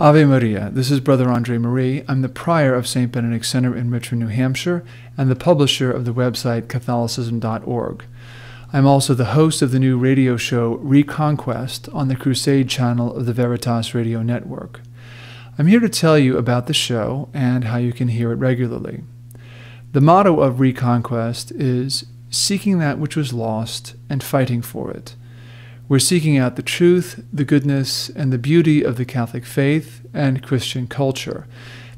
Ave Maria. This is Brother Andre Marie. I'm the prior of St. Benedict Center in Richmond, New Hampshire, and the publisher of the website Catholicism.org. I'm also the host of the new radio show Reconquest on the Crusade channel of the Veritas Radio Network. I'm here to tell you about the show and how you can hear it regularly. The motto of Reconquest is seeking that which was lost and fighting for it. We're seeking out the truth, the goodness, and the beauty of the Catholic faith and Christian culture,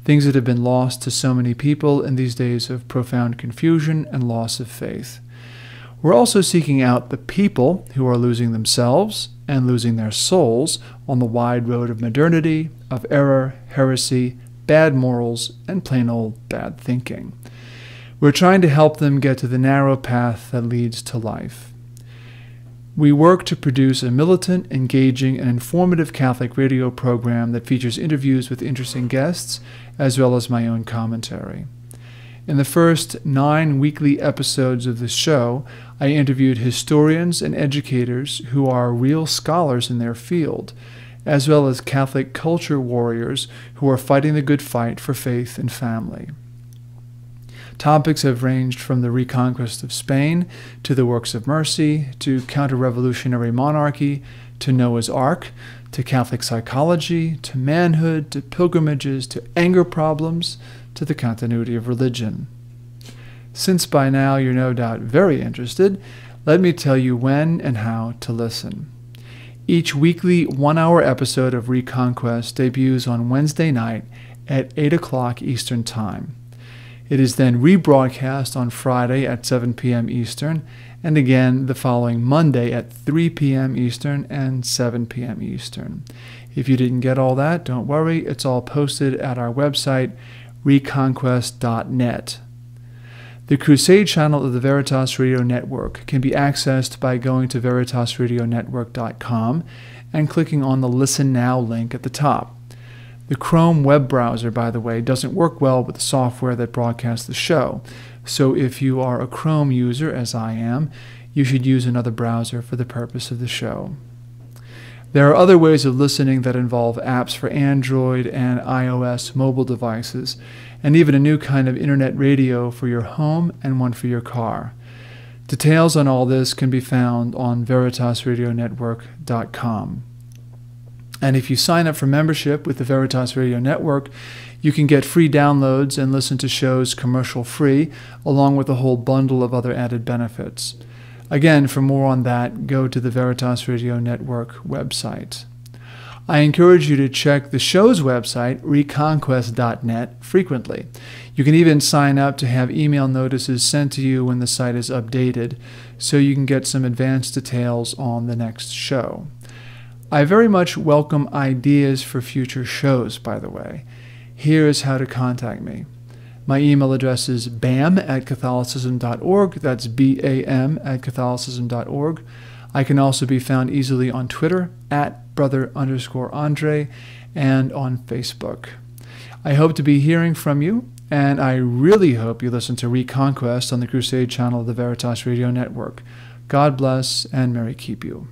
things that have been lost to so many people in these days of profound confusion and loss of faith. We're also seeking out the people who are losing themselves and losing their souls on the wide road of modernity, of error, heresy, bad morals, and plain old bad thinking. We're trying to help them get to the narrow path that leads to life. We work to produce a militant, engaging, and informative Catholic radio program that features interviews with interesting guests, as well as my own commentary. In the first nine weekly episodes of the show, I interviewed historians and educators who are real scholars in their field, as well as Catholic culture warriors who are fighting the good fight for faith and family. Topics have ranged from the reconquest of Spain to the works of mercy to counter revolutionary monarchy to Noah's Ark to Catholic psychology to manhood to pilgrimages to anger problems to the continuity of religion. Since by now you're no doubt very interested, let me tell you when and how to listen. Each weekly one hour episode of Reconquest debuts on Wednesday night at 8 o'clock Eastern Time. It is then rebroadcast on Friday at 7 p.m. Eastern, and again the following Monday at 3 p.m. Eastern and 7 p.m. Eastern. If you didn't get all that, don't worry, it's all posted at our website, reconquest.net. The Crusade channel of the Veritas Radio Network can be accessed by going to veritasradionetwork.com and clicking on the Listen Now link at the top. The Chrome web browser, by the way, doesn't work well with the software that broadcasts the show. So if you are a Chrome user, as I am, you should use another browser for the purpose of the show. There are other ways of listening that involve apps for Android and iOS mobile devices, and even a new kind of internet radio for your home and one for your car. Details on all this can be found on veritasradionetwork.com. And if you sign up for membership with the Veritas Radio Network, you can get free downloads and listen to shows commercial free, along with a whole bundle of other added benefits. Again, for more on that, go to the Veritas Radio Network website. I encourage you to check the show's website, reconquest.net, frequently. You can even sign up to have email notices sent to you when the site is updated, so you can get some advanced details on the next show. I very much welcome ideas for future shows, by the way. Here is how to contact me. My email address is bam at catholicism.org. That's B A M at catholicism.org. I can also be found easily on Twitter at brother underscore Andre and on Facebook. I hope to be hearing from you, and I really hope you listen to Reconquest on the Crusade channel of the Veritas Radio Network. God bless and Mary keep you.